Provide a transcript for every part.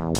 Thank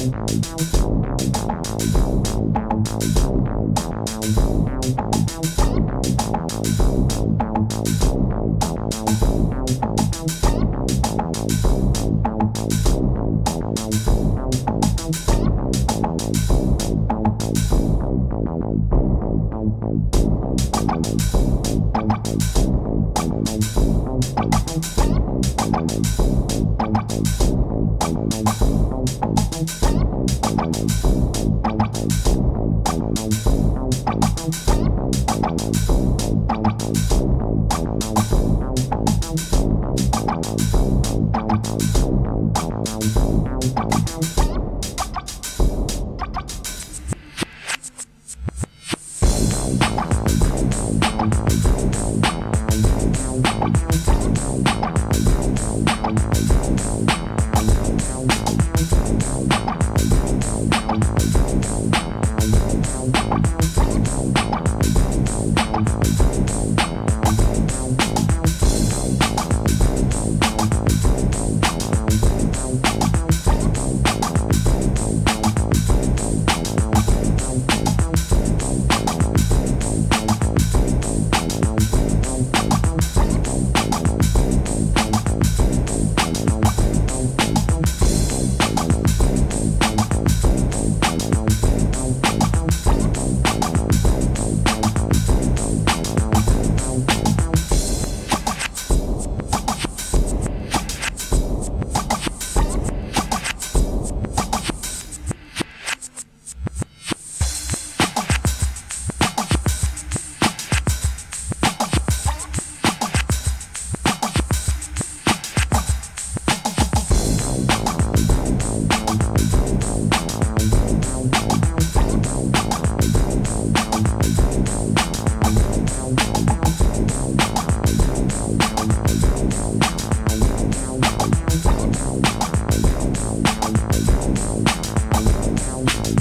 Thank you. Thank Wow.